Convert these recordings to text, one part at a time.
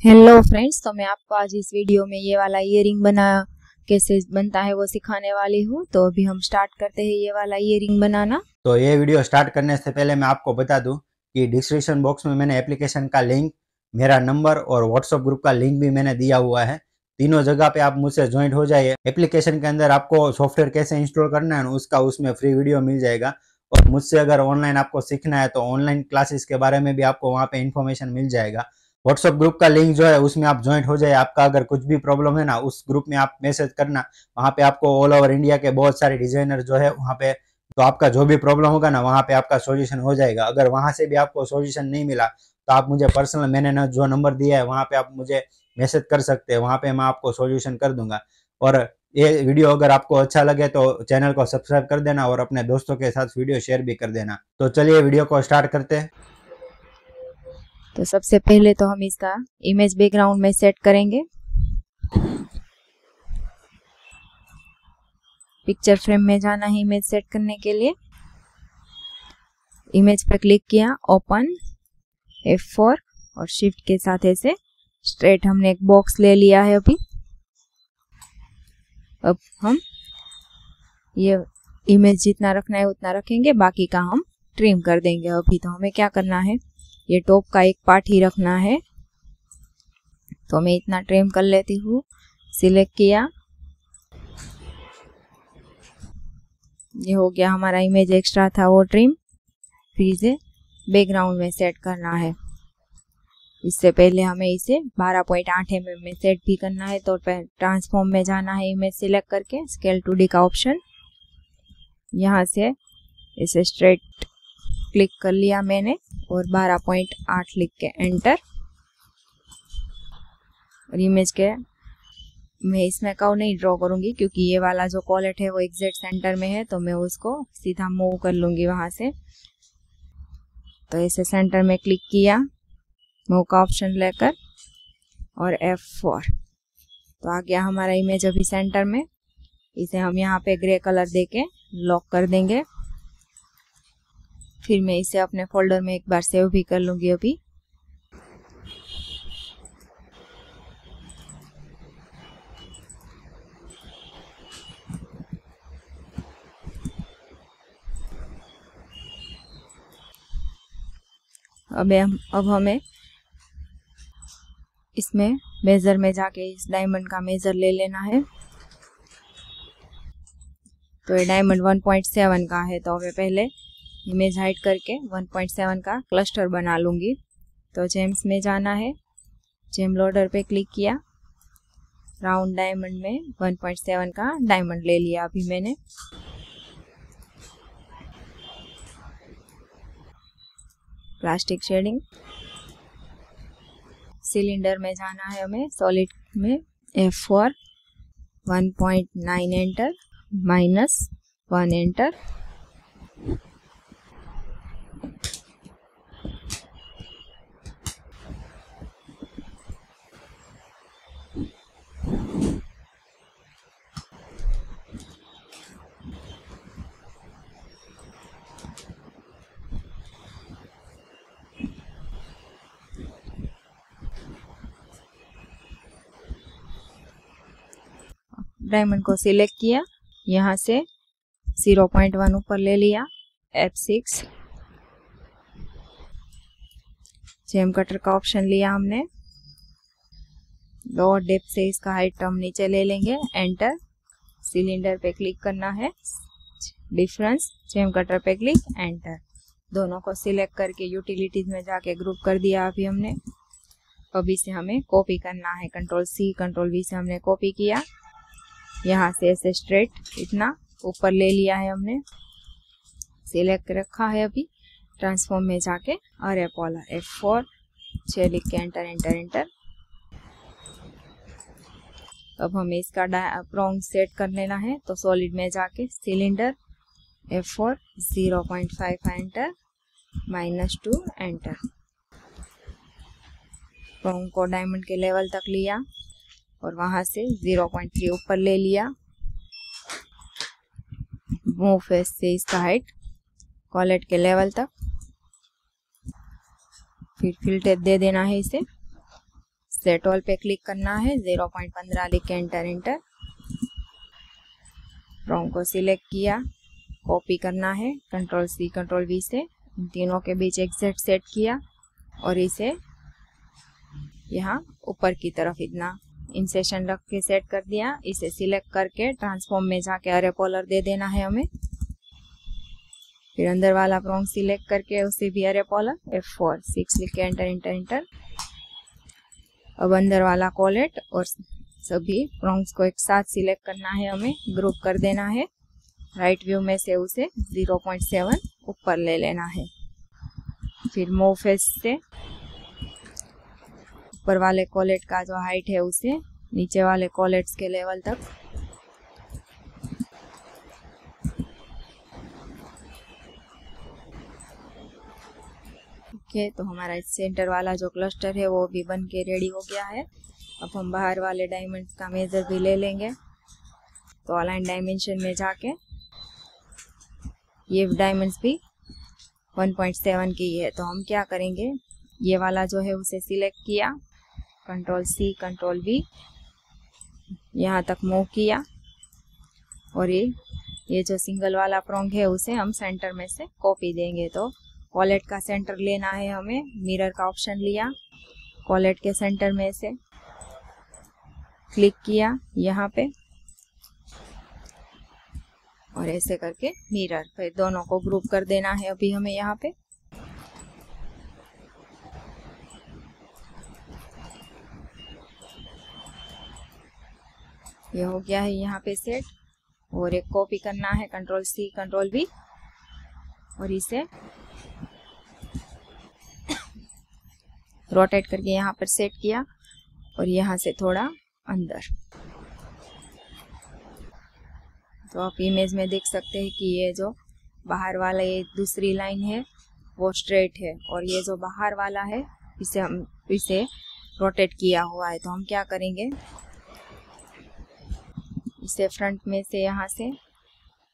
Hello friends तो मैं आपको आज इस वीडियो में ये वाला इयरिंग बना कैसे बनता है वो सिखाने वाली हूँ। तो अभी हम स्टार्ट करते हैं ये वाला इयरिंग बनाना। तो ये वीडियो स्टार्ट करने से पहले मैं आपको बता दूँ कि डिस्क्रिप्शन बॉक्स में मैंने एप्लीकेशन का लिंक मेरा नंबर और व्हाट्सअप ग्रुप का लिंक भी मैंने दिया हुआ है। तीनों जगह पे आप मुझसे ज्वाइंट हो जाइए। एप्लीकेशन के अंदर आपको सॉफ्टवेयर कैसे इंस्टॉल करना है उसका उसमें फ्री वीडियो मिल जाएगा। और मुझसे अगर ऑनलाइन आपको सीखना है तो ऑनलाइन क्लासेस के बारे में भी आपको वहाँ पे इन्फॉर्मेशन मिल जाएगा। व्हाट्सअप ग्रुप का लिंक जो है, उसमें आप ज्वाइंट हो जाए। आपका अगर कुछ भी प्रॉब्लम है ना, उस ग्रुप में आप मैसेज करना। वहाँ पे आपको ऑल ओवर इंडिया के बहुत सारे डिज़ाइनर जो है, वहाँ पे तो आपका जो भी प्रॉब्लम होगा ना, वहाँ पे आपका सोल्यूशन हो जाएगा। अगर वहाँ से भी आपको सोल्यूशन नहीं मिला तो आप मुझे पर्सनल मैंने ना जो नंबर दिया है, वहाँ पे आप मुझे मैसेज कर सकते हैं। वहाँ पे मैं आपको सोल्यूशन कर दूँगा। और ये वीडियो अगर आपको अच्छा लगे तो चैनल को सब्सक्राइब कर देना और अपने दोस्तों के साथ वीडियो शेयर भी कर देना। तो चलिए वीडियो को स्टार्ट करते हैं। तो सबसे पहले तो हम इसका इमेज बैकग्राउंड में सेट करेंगे। पिक्चर फ्रेम में जाना है इमेज सेट करने के लिए। इमेज पर क्लिक किया ओपन F4 और शिफ्ट के साथ ऐसे स्ट्रेट हमने एक बॉक्स ले लिया है अभी। अब हम ये इमेज जितना रखना है उतना रखेंगे, बाकी का हम ट्रिम कर देंगे। अभी तो हमें क्या करना है? ये टॉप का एक पार्ट ही रखना है। तो मैं इतना ट्रिम कर लेती हूँ। सिलेक्ट किया। ये हो गया हमारा इमेज एक्स्ट्रा था वो ट्रिम फिर इसे बैकग्राउंड में सेट करना है। इससे पहले हमें इसे 12.8 पॉइंट mm में सेट भी करना है। तो ट्रांसफॉर्म में जाना है इमेज सिलेक्ट करके। स्केल टू डी का ऑप्शन यहाँ से इसे स्ट्रेट क्लिक कर लिया मैंने और 12.8 लिख के एंटर। और इमेज के मैं इसमें कव नहीं ड्रॉ करूँगी क्योंकि ये वाला जो कॉलेट है वो एग्जैक्ट सेंटर में है तो मैं उसको सीधा मूव कर लूँगी वहाँ से। तो ऐसे सेंटर में क्लिक किया, मूव का ऑप्शन लेकर और F4 तो आ गया हमारा इमेज अभी सेंटर में। इसे हम यहाँ पे ग्रे कलर देके लॉक कर देंगे। फिर मैं इसे अपने फोल्डर में एक बार सेव भी कर लूँगी अभी। अब हम, अब हमें इसमें मेज़र में जाके इस डायमंड का मेज़र ले लेना है। तो ये डायमंड 1.7 का है तो हमें पहले इमेज हाइड करके 1.7 का क्लस्टर बना लूँगी। तो जेम्स में जाना है। जेम लोडर पे क्लिक किया। राउंड डायमंड में 1.7 का डायमंड ले लिया अभी मैंने। प्लास्टिक शेडिंग सिलेंडर में जाना है हमें। सॉलिड में F four one point nine enter minus one enter diamond को सिलेक्ट किया, यहाँ से 0.1 ऊपर ले लिया F6 जेम कटर का ऑप्शन लिया हमने। लो डेप से इसका हाइट हम नीचे ले लेंगे। एंटर सिलेंडर पे क्लिक करना है। डिफरेंस जेम कटर पे क्लिक एंटर दोनों को सिलेक्ट करके यूटिलिटीज में जाके ग्रुप कर दिया अभी हमने। अभी से हमें कॉपी करना है। कंट्रोल सी कंट्रोल वी से हमने कॉपी किया। यहाँ से ऐसे स्ट्रेट इतना ऊपर ले लिया है हमने। सिलेक्ट रखा है अभी। ट्रांसफॉर्म में जाके और एप वाला एफ़ फोर छः लिख के एंटर एंटर एंटर अब हमें इसका प्रोंग सेट कर लेना है। तो सॉलिड में जाके cylinder F four zero point five enter minus two enter prong को डायमंड के लेवल तक लिया। और वहाँ से 0.3 ऊपर ले लिया। मूव फेस से इसका हाइट कॉलेट के लेवल तक। फिर फ़िल्टर दे देना है इसे। सेट ऑल पे क्लिक करना है ज़ीरो पॉइंट पंद्रह लिख के एंटर एंटर फ्रॉम को सिलेक्ट किया कॉपी करना है कंट्रोल सी कंट्रोल वी से। इन तीनों के बीच एग्जैक्ट सेट किया, और इसे यहाँ ऊपर की तरफ़ इतना इंसेशन रख के सेट कर दिया। इसे सिलेक्ट करके ट्रांसफॉर्म में जाके अरे पोलर दे देना है हमें। फिर अंदर वाला प्रोंग सिलेक्ट करके उसे भी अरे पोलर एफ़ फोर सिक्स लिख के एंटर एंटर एंटर अब अंदर वाला कॉलेट और सभी प्रोंग्स को एक साथ सिलेक्ट करना है हमें। ग्रुप कर देना है। राइट व्यू में से उसे 0.7 ऊपर ले लेना है। फिर मूव फेस से ऊपर वाले कॉलेट का जो हाइट है उसे नीचे वाले कॉलेट्स के लेवल तक। ओके तो हमारा सेंटर वाला जो क्लस्टर है, वो भी बन के रेडी हो गया है। अब हम बाहर वाले डायमंड्स का मेजर भी ले लेंगे। तो अलाइन डायमेंशन में जाके ये डायमंड्स भी 1.7 की है। तो हम क्या करेंगे? ये वाला जो है, उसे सिलेक्ट किया। कंट्रोल सी कंट्रोल वी यहाँ तक मूव किया। और ये ये जो सिंगल वाला प्रोंग है, उसे हम सेंटर में से कॉपी देंगे। तो कॉलेट का सेंटर लेना है हमें। मिरर का ऑप्शन लिया। कॉलेट के सेंटर में से क्लिक किया यहाँ पे। और ऐसे करके मिरर फिर दोनों को ग्रुप कर देना है अभी हमें यहाँ पे। ये हो गया है यहाँ पे सेट और एक कॉपी करना है कंट्रोल सी कंट्रोल बी और इसे रोटेट करके यहाँ पर सेट किया और यहाँ से थोड़ा अंदर. तो आप इमेज में देख सकते हैं कि ये जो बाहर वाला ये दूसरी लाइन है, वो स्ट्रेट है. और ये जो बाहर वाला है, इसे हम, इसे रोटेट किया हुआ है. तो हम क्या करेंगे? इसे फ्रंट में से यहाँ से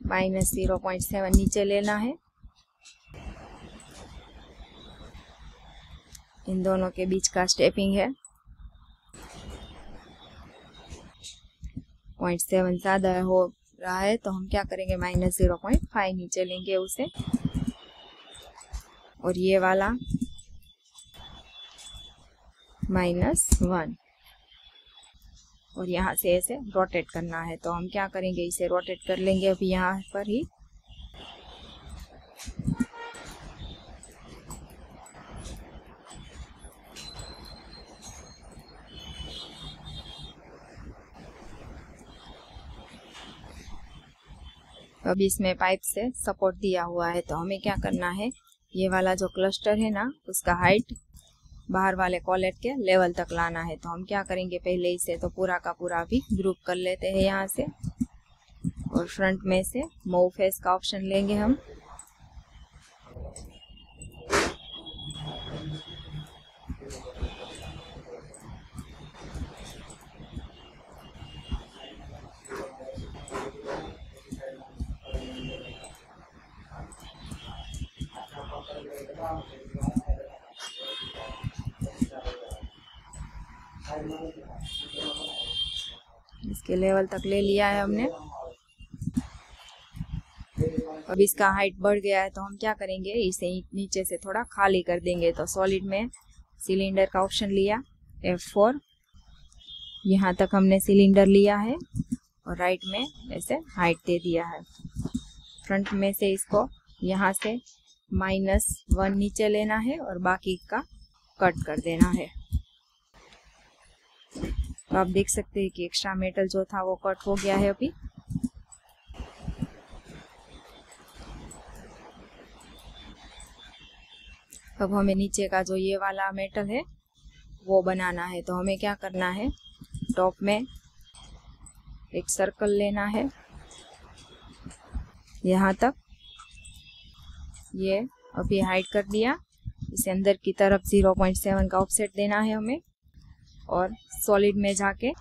माइनस ज़ीरो पॉइंट सेवन नीचे लेना है। इन दोनों के बीच का स्टेपिंग है। पॉइंट सेवन ज़्यादा हो रहा है तो हम क्या करेंगे? माइनस ज़ीरो पॉइंट फाइव नीचे लेंगे उसे। और ये वाला माइनस वन और यहाँ से ऐसे रोटेट करना है। तो हम क्या करेंगे, इसे रोटेट कर लेंगे अभी यहाँ पर ही। अब इसमें पाइप से सपोर्ट दिया हुआ है। तो हमें क्या करना है, ये वाला जो क्लस्टर है ना, उसका हाइट बाहर वाले कॉलेट के लेवल तक लाना है। तो हम क्या करेंगे? पहले इसे तो पूरा का पूरा भी ग्रुप कर लेते हैं यहाँ से। और फ्रंट में से मूव फेस का ऑप्शन लेंगे हम। इसके लेवल तक ले लिया है हमने। अब इसका हाइट बढ़ गया है तो हम क्या करेंगे? इसे नीचे से थोड़ा खाली कर देंगे। तो सॉलिड में सिलेंडर का ऑप्शन लिया F4 यहाँ तक हमने सिलेंडर लिया है और राइट में ऐसे हाइट दे दिया है। फ्रंट में से इसको यहाँ से माइनस वन नीचे लेना है और बाकी का कट कर देना है। तो आप देख सकते हैं कि एक्स्ट्रा मेटल जो था वो कट हो गया है अभी। अब हमें नीचे का जो ये वाला मेटल है, वो बनाना है। तो हमें क्या करना है? टॉप में एक सर्कल लेना है। यहाँ तक ये अभी हाइड कर दिया। इसे अंदर की तरफ़ 0.7 का ऑफसेट देना है हमें। और सॉलिड में जाके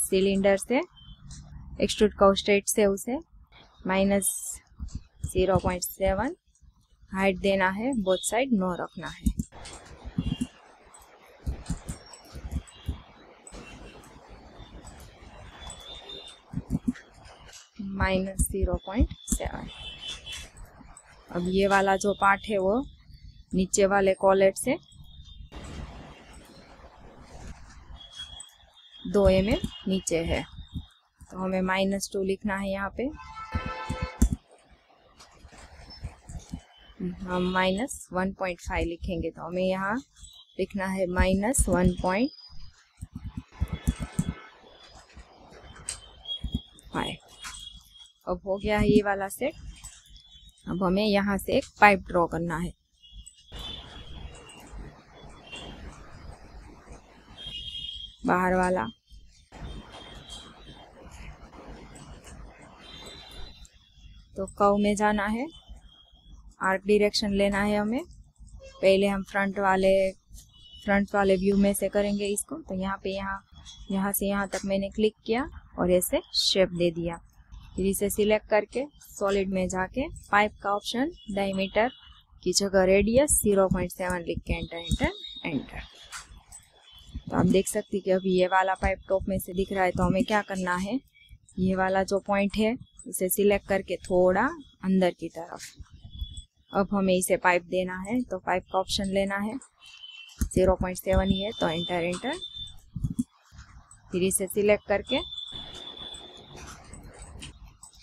सिलेंडर से एक्सट्रूड कॉस्टेट से उसे minus zero point seven height देना है बोथ साइड नो रखना है। माइनस ज़ीरो पॉइंट सेवन अब ये वाला जो पार्ट है वो नीचे वाले कॉलेट से दो एम एम नीचे है। तो हमें माइनस टू लिखना है यहाँ पे। हम माइनस वन पॉइंट फाइव लिखेंगे तो हमें यहाँ लिखना है माइनस वन पॉइंट फाइव अब हो गया है ये वाला सेट अब हमें यहाँ से एक पाइप ड्रॉ करना है। बाहर वाला। तो कव में जाना है। आर्क डायरेक्शन लेना है हमें। पहले हम फ्रंट वाले फ्रंट वाले व्यू में से करेंगे इसको। तो यहाँ पे यहाँ यहाँ से यहाँ तक मैंने क्लिक किया और ऐसे शेप दे दिया। फिर इसे सिलेक्ट करके सॉलिड में जाके पाइप का ऑप्शन डायमीटर की जगह रेडियस 0.7 लिख के एंटर एंटर एंटर तो आप देख सकते कि अभी ये वाला पाइप टॉप में से दिख रहा है। तो हमें क्या करना है? ये वाला जो पॉइंट है इसे सिलेक्ट करके थोड़ा अंदर की तरफ़। अब हमें इसे पाइप देना है तो पाइप का ऑप्शन लेना है। 0.7 ही है तो एंटर एंटर। फिर इसे सिलेक्ट करके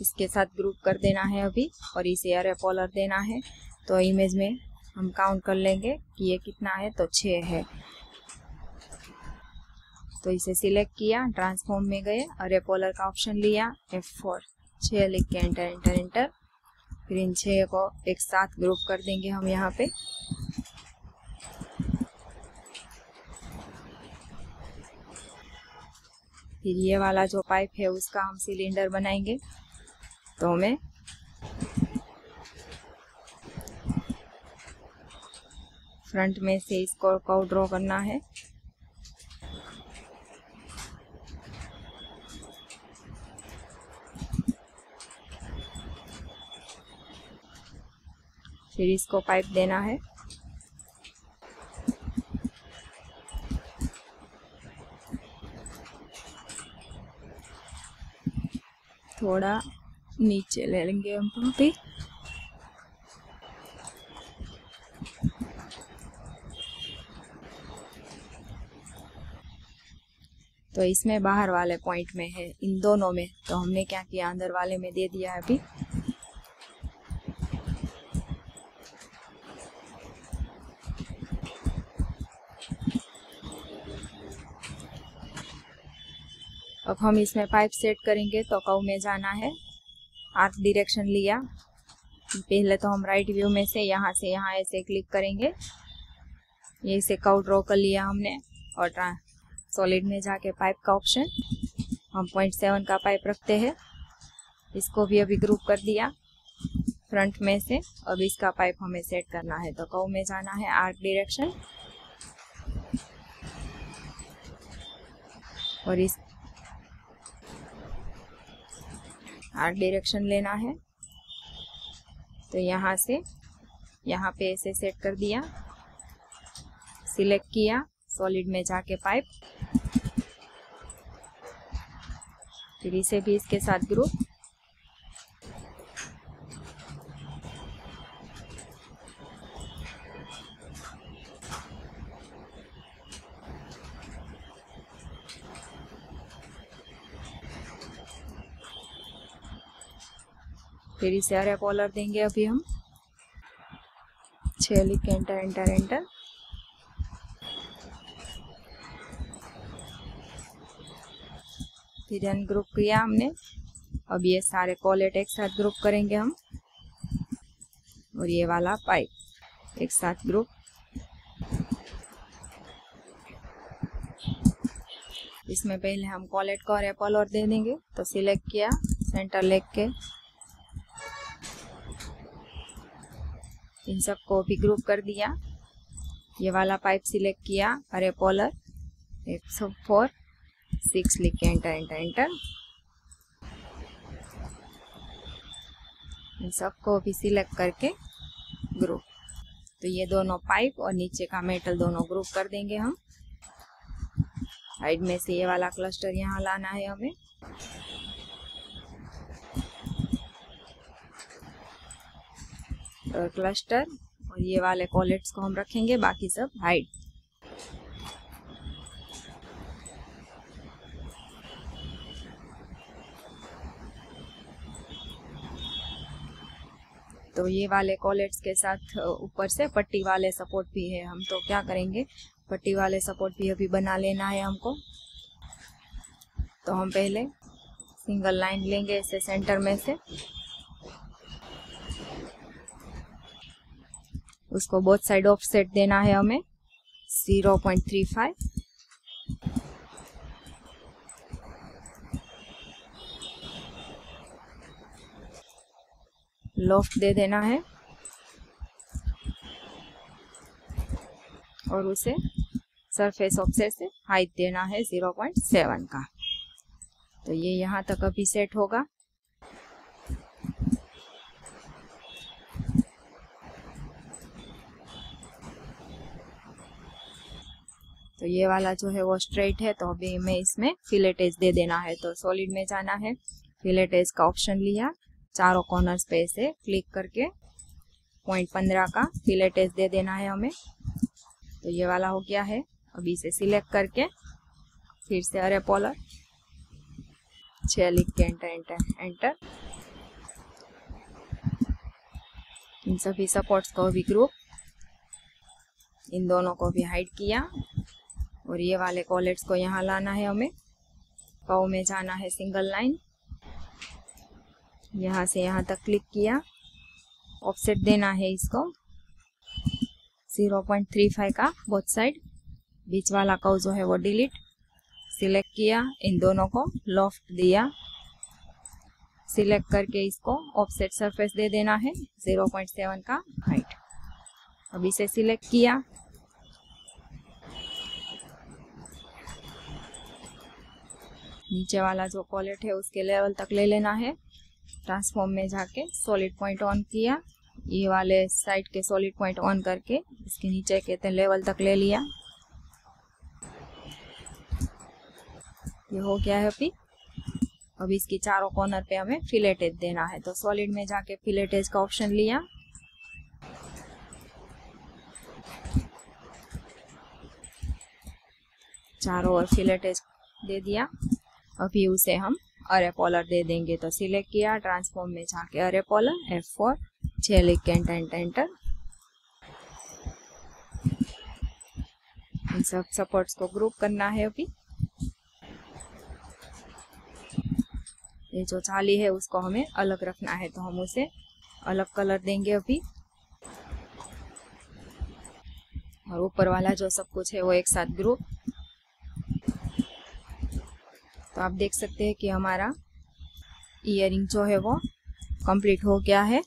इसके साथ ग्रुप कर देना है अभी, और इसे अरे पोलर देना है। तो इमेज में हम काउंट कर लेंगे कि ये कितना है तो छः है। तो इसे सिलेक्ट किया ट्रांसफॉर्म में गए अरे पोलर का ऑप्शन लिया F4 छः लिख के एंटर एंटर एंटर फिर इन छः को एक साथ ग्रुप कर देंगे हम यहाँ पे। फिर ये वाला जो पाइप है उसका हम सिलेंडर बनाएँगे। तो हमें फ्रंट में से इसको, को ड्रॉ करना है। फिर इसको पाइप देना है। थोड़ा नीचे ले लेंगे हम पंपी तो इसमें बाहर वाले पॉइंट में है, इन दोनों में। तो हमने क्या किया? अंदर वाले में दे दिया अभी। अब हम इसमें पाइप सेट करेंगे तो कव में जाना है। आर्क डिरेक्शन लिया। पहले तो हम राइट व्यू में से यहाँ से यहाँ ऐसे क्लिक करेंगे। ये इसे कव ड्रॉ कर लिया हमने और सॉलिड में जाके पाइप का ऑप्शन हम पॉइंट सेवन का पाइप रखते हैं। इसको भी अभी ग्रुप कर दिया। फ्रंट में से। अब इसका पाइप हमें सेट करना है तो कव में जाना है आर्क डिरेक्शन और इस आर्क डायरेक्शन लेना है। तो यहाँ से, यहाँ पे ऐसे सेट कर दिया। सिलेक्ट किया सॉलिड में जाके पाइप फिर इसे भी इसके साथ ग्रुप फिर इसे अरे कॉलर देंगे अभी हम। छः लिख के एंटर एंटर एंटर फिर ग्रुप किया हमने। अब ये सारे कॉलेट एक साथ ग्रुप करेंगे हम। और ये वाला पाइप एक साथ ग्रुप इसमें पहले हम कॉलेट को और और दे देंगे। तो सिलेक्ट किया सेंटर लेग के। इन सबको भी ग्रुप कर दिया। ये वाला पाइप सिलेक्ट किया, अरे पोलर। एक सौ फोर सिक्स लिख के एंटर एंटर एंटर इन सबको भी सिलेक्ट करके ग्रुप तो ये दोनों पाइप और नीचे का मेटल दोनों ग्रुप कर देंगे हम। साइड में से ये वाला क्लस्टर यहाँ लाना है हमें। क्लस्टर और ये वाले कॉलेट्स को हम रखेंगे, बाकी सब हाइड तो ये वाले कॉलेट्स के साथ ऊपर से पट्टी वाले सपोर्ट भी है हम तो क्या करेंगे? पट्टी वाले सपोर्ट भी अभी बना लेना है हमको। तो हम पहले सिंगल लाइन लेंगे इसे सेंटर में से। उसको बोथ साइड ऑफ़ सेट देना है हमें zero point three five loft दे देना है और उसे सरफेस ऑफसेट से हाइट देना है ज़ीरो पॉइंट सेवन का। तो ये यहाँ तक अभी सेट होगा। ये वाला जो है वो स्ट्रेट है तो अभी हमें इसमें फिलेटेज दे देना है। तो सॉलिड में जाना है। फिलेटेज का ऑप्शन लिया। चारों कॉर्नर्स पे से क्लिक करके पॉइंट पंद्रह का फिलेटेज दे देना है हमें। तो ये वाला हो गया है। अभी इसे सिलेक्ट करके फिर से अरे पॉलर छः लिख के एंटर एंटर एंटर इन सभी सपोर्ट्स को भी ग्रुप इन दोनों को भी हाइड किया। और ये वाले कॉलेट्स को यहाँ लाना है हमें। पाओ में जाना है सिंगल लाइन। यहाँ से यहाँ तक क्लिक किया। ऑफसेट देना है इसको। 0.35 का बोथ साइड। बीच वाला कव जो है वो डिलीट। सिलेक्ट किया, इन दोनों को लॉफ्ट दिया। सिलेक्ट करके इसको ऑफसेट सरफेस दे देना है 0.7 का हाइट। अब इसे सिलेक्ट किया। नीचे वाला जो कॉलेट है, उसके लेवल तक ले लेना है। ट्रांसफॉर्म में जाके सॉलिड पॉइंट ऑन किया। ये वाले साइड के सॉलिड पॉइंट ऑन करके इसके नीचे के लेवल तक ले लिया। ये हो गया है अभी। अब इसकी चारों कॉर्नर पे हमें फिलेटेज देना है। तो सॉलिड में जाके फिलेटेज का ऑप्शन लिया। चारों ओर फिलेटेज दे दिया। अभी उसे हम अरे पॉलर दे देंगे। तो सिलेक्ट किया ट्रांसफॉर्म में जाके अरे पॉलर एफ़ फोर छः लिख के एंटर एंटर इन सब सपोर्ट्स को ग्रुप करना है अभी। ये जो चाली है, उसको हमें अलग रखना है तो हम उसे अलग कलर देंगे अभी। और ऊपर वाला जो सब कुछ है, वो एक साथ ग्रुप तो आप देख सकते हैं कि हमारा ईयरिंग जो है वो कंप्लीट हो गया है।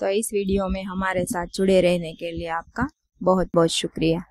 तो इस वीडियो में हमारे साथ जुड़े रहने के लिए आपका बहुत बहुत शुक्रिया।